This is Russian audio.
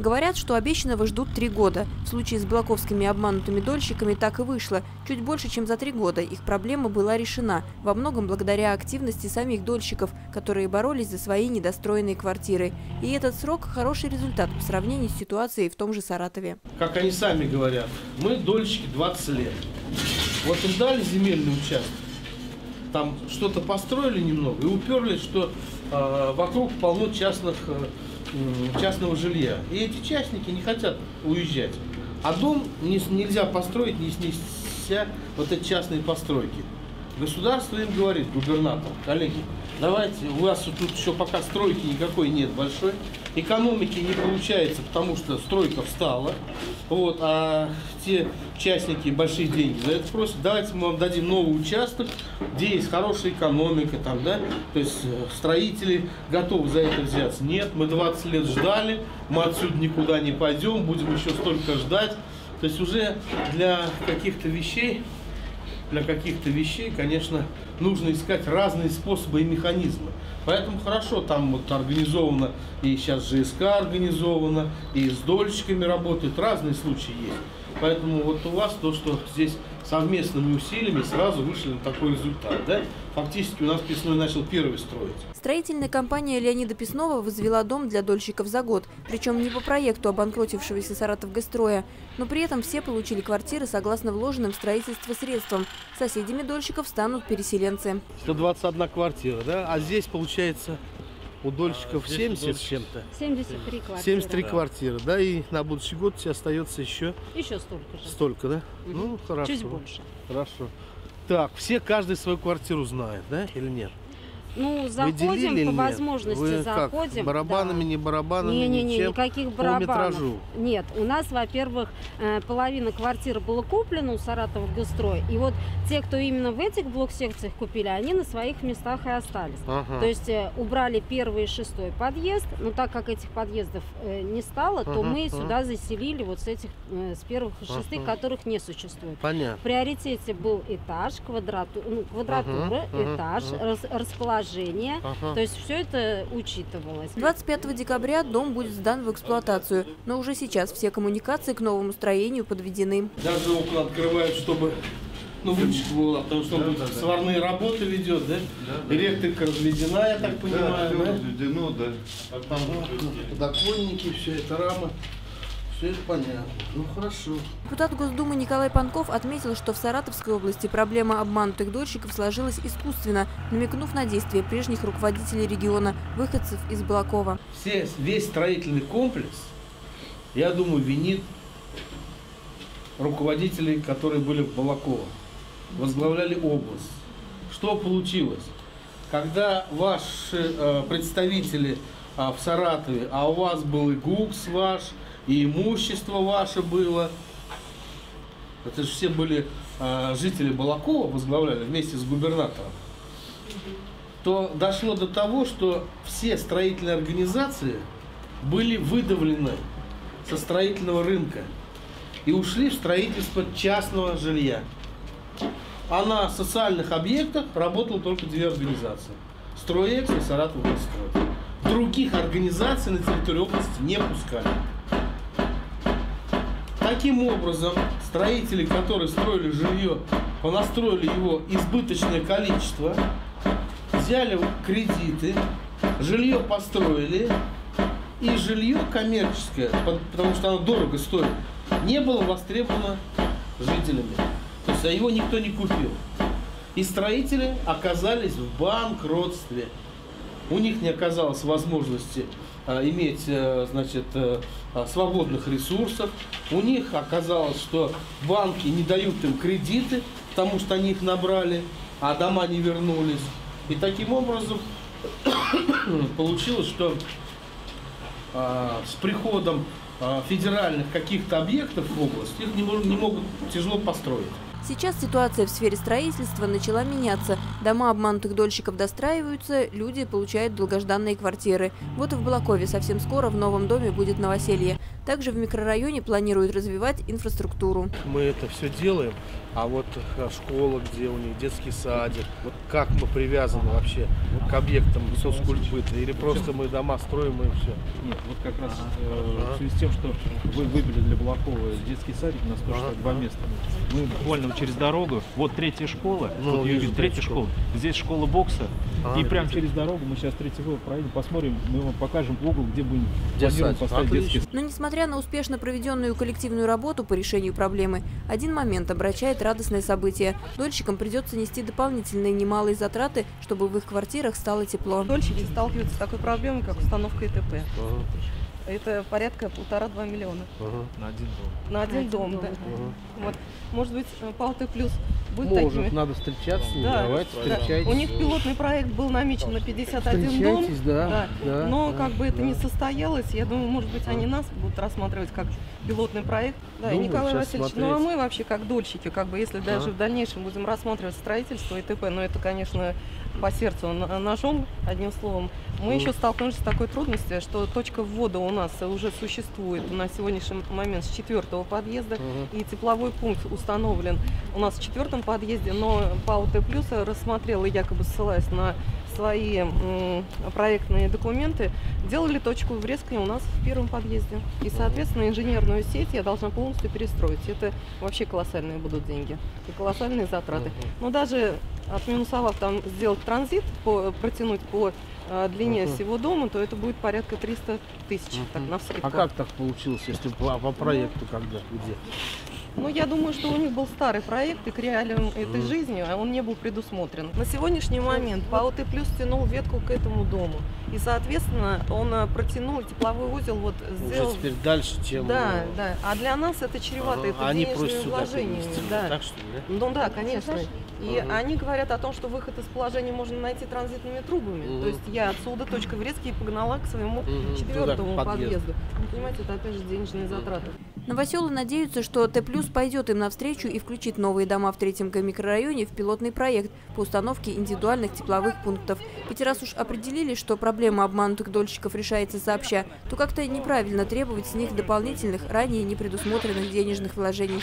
Говорят, что обещанного ждут три года. В случае с блоковскими обманутыми дольщиками так и вышло. Чуть больше, чем за три года их проблема была решена. Во многом благодаря активности самих дольщиков, которые боролись за свои недостроенные квартиры. И этот срок – хороший результат по сравнению с ситуацией в том же Саратове. Как они сами говорят, мы дольщики 20 лет. Вот им дали земельный участок, там что-то построили немного и уперлись, что э, вокруг полно частных, э, частного жилья. И эти частники не хотят уезжать. А дом не, нельзя построить, не снеся вот эти частные постройки. Государство им говорит, губернатор, коллеги, давайте, у вас тут еще пока стройки никакой нет большой, экономики не получается, потому что стройка встала, вот, а те частники большие деньги за это просят, давайте мы вам дадим новый участок, где есть хорошая экономика, там, да, то есть э, строители готовы за это взяться. Нет, мы 20 лет ждали, мы отсюда никуда не пойдем, будем еще столько ждать. То есть уже для каких-то вещей для каких-то вещей, конечно, нужно искать разные способы и механизмы. Поэтому хорошо, там вот организовано, и сейчас ЖСК организовано, и с дольщиками работают, разные случаи есть. Поэтому вот у вас то, что здесь совместными усилиями сразу вышли на такой результат. Да? Фактически у нас Песной начал первый строить. Строительная компания Леонида Песнова возвела дом для дольщиков за год. Причем не по проекту обанкротившегося Саратов Гастроя. Но при этом все получили квартиры согласно вложенным в строительство средствам. Соседями дольщиков станут переселенцы. 121 квартира, да? А здесь получается у дольщиков 70 с чем-то. 73 квартиры. 73 квартиры, да, и на будущий год тебе остается еще Еще столько же. столько, да? Ну, хорошо. Чуть больше. Хорошо. Так, все каждый свою квартиру знает, да, или нет? Ну, заходим делили или по возможности, Вы как, заходим. барабанами, да. не барабанами, Не-не-не, ничем? никаких По барабанов. метражу? Нет, у нас, во-первых, э, половина квартиры была куплена у Саратова Гастрой. И вот те, кто именно в этих блок-секциях купили, они на своих местах и остались. Ага. То есть э, убрали первый и шестой подъезд, но так как этих подъездов э, не стало, то Ага, мы ага. сюда заселили вот с этих, с первых и шестых, Ага. которых не существует. В Понятно. приоритете был этаж, квадрату, ну, квадратура, Ага, этаж, ага. рас- расположение. Ага. То есть все это учитывалось. 25 декабря дом будет сдан в эксплуатацию. Но уже сейчас все коммуникации к новому строению подведены. Даже окна открывают, чтобы ну, вытяжка была, потому что он тут сварные работы ведет, да? Электрика разведена, я так понимаю, да? разведено, да. Там ну, подоконники, все это рама. Все это понятно. Ну хорошо. Депутат Госдумы Николай Панков отметил, что в Саратовской области проблема обманутых дольщиков сложилась искусственно, намекнув на действия прежних руководителей региона, выходцев из Балакова. Все, весь строительный комплекс, я думаю, винит руководителей, которые были в Балаково, возглавляли область. Что получилось? Когда ваши э, представители а, в Саратове, а у вас был и ГУКС ваш, и имущество ваше было, это же все были а, жители Балакова, возглавляли вместе с губернатором, то дошло до того, что все строительные организации были выдавлены со строительного рынка и ушли в строительство частного жилья. А на социальных объектах работало только две организации. Стройэкс и Саратов. Других организаций на территории области не пускали. Таким образом, строители, которые строили жилье, понастроили его избыточное количество, взяли кредиты, жилье построили, и жилье коммерческое, по- потому что оно дорого стоит, не было востребовано жителями. То есть а его никто не купил. И строители оказались в банкротстве. У них не оказалось возможности иметь а, значит, а, свободных ресурсов. У них оказалось, что банки не дают им кредиты, потому что они их набрали, а дома не вернулись. И таким образом получилось, что с приходом федеральных каких-то объектов в область их не, мож- не могут тяжело построить. Сейчас ситуация в сфере строительства начала меняться. Дома обманутых дольщиков достраиваются, люди получают долгожданные квартиры. Вот и в Балакове совсем скоро в новом доме будет новоселье. Также в микрорайоне планируют развивать инфраструктуру. Мы это все делаем, а вот э, школа, где у них детский садик, вот как мы привязаны вообще к объектам соцкультбыта, или просто мы дома строим и все. Нет, вот как раз э, в связи с тем, что вы выбили для Балакова детский садик, у нас тоже Ага. так два места. Мы буквально через дорогу, вот третья школа, Ну, вот вижу третья школа, здесь школа бокса, Ага, и прям через дорогу мы сейчас третий год проедем, посмотрим, мы вам покажем угол, где будем Где планируем садик. поставить детский Но несмотря на успешно проведенную коллективную работу по решению проблемы, один момент обращает радостное событие. Дольщикам придется нести дополнительные немалые затраты, чтобы в их квартирах стало тепло. Дольщики сталкиваются с такой проблемой, как установка ИТП. Это порядка полтора-два миллиона ага, на один дом. на один дом. да. ага. Вот. Может быть, э, Палты Плюс будет Может, такими. надо встречаться Да, давайте да. встречайтесь. У них пилотный проект был намечен на 51 дом. Встречайтесь, да, да, Но да, как бы это да. не состоялось, я думаю, может быть, они нас будут рассматривать как пилотный проект. Да, и Думаю, Николай Васильевич, ну а смотреть. мы вообще как дольщики, как бы если даже Ага. в дальнейшем будем рассматривать строительство ИТП, но это, конечно, по сердцу ножом, одним словом, мы Мгм. еще столкнулись с такой трудностью, что точка ввода у нас уже существует на сегодняшний момент с четвертого подъезда, Ага. и тепловой пункт установлен у нас в четвертом подъезде, но ПАО Т плюс рассмотрела, якобы ссылаясь на свои проектные документы, делали точку врезки у нас в первом подъезде. И, соответственно, инженерную сеть я должна полностью перестроить. Это вообще колоссальные будут деньги и колоссальные затраты. Но даже отминусовав там сделать транзит, по, протянуть по э, длине Мгм. всего дома, то это будет порядка 300 тысяч, так Мгм. на вскидку. А как так получилось, если по, по проекту когда, где? Ну, я думаю, что у них был старый проект, и к реалиям этой жизни а он не был предусмотрен. На сегодняшний момент ПАО плюс тянул ветку к этому дому. И, соответственно, он э, протянул тепловой узел, вот сделал... Уже теперь дальше, чем... Да, да. А для нас это чревато, ага. это Они вложениями. перенести. Да. Так что ли, да? Ну да, конечно. И Ага. они говорят о том, что выход из положения можно найти транзитными трубами. Мгм. То есть я отсюда точка врезки и погнала к своему Мгм. четвертому Туда, к подъезду. подъезду. Ну, понимаете, это опять же денежные затраты. Новоселы надеются, что Т пойдет им навстречу и включит новые дома в третьем микрорайоне в пилотный проект по установке индивидуальных тепловых пунктов. Ведь раз уж определили, что проблема обманутых дольщиков решается сообща, то как-то неправильно требовать с них дополнительных, ранее не предусмотренных денежных вложений.